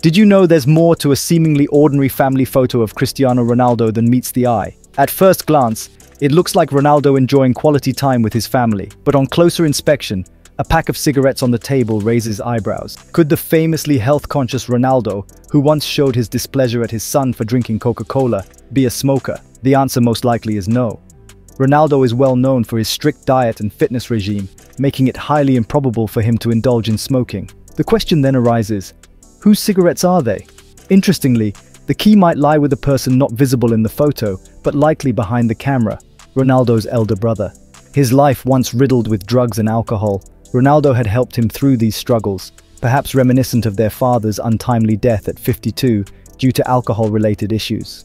Did you know there's more to a seemingly ordinary family photo of Cristiano Ronaldo than meets the eye? At first glance, it looks like Ronaldo enjoying quality time with his family, but on closer inspection, a pack of cigarettes on the table raises eyebrows. Could the famously health-conscious Ronaldo, who once showed his displeasure at his son for drinking Coca-Cola, be a smoker? The answer most likely is no. Ronaldo is well known for his strict diet and fitness regime, making it highly improbable for him to indulge in smoking. The question then arises, whose cigarettes are they? Interestingly, the key might lie with a person not visible in the photo, but likely behind the camera, Ronaldo's elder brother. His life once riddled with drugs and alcohol, Ronaldo had helped him through these struggles, perhaps reminiscent of their father's untimely death at 52 due to alcohol-related issues.